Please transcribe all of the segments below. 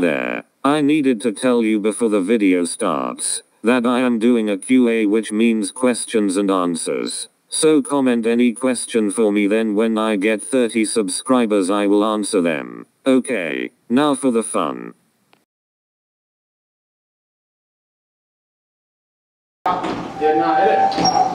there. I needed to tell you before the video starts that I am doing a QA which means questions and answers. So comment any question for me then when I get 30 subscribers I will answer them. Okay, now for the fun. Eh.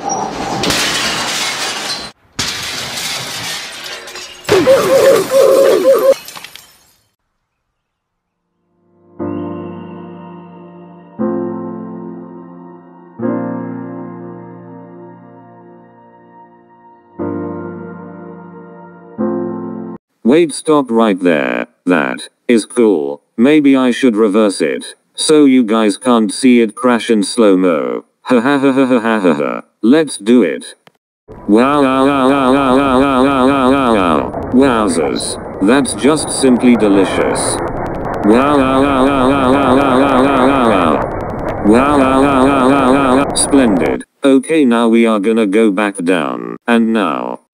Wait stop right there, that is cool. Maybe I should reverse it. So you guys can't see it crash in slow-mo. Ha ha ha ha ha ha ha ha. Let's do it. Wow wow wow wow wow wow wow wow wow wow wow. Wowzers. That's just simply delicious. Wow wow wow wow wow wow wow wow wow wow wow. Wow wow wow wow wow wow wow. Splendid. Okay now we are gonna go back down. And now,